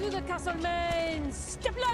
through the castle main. Step low!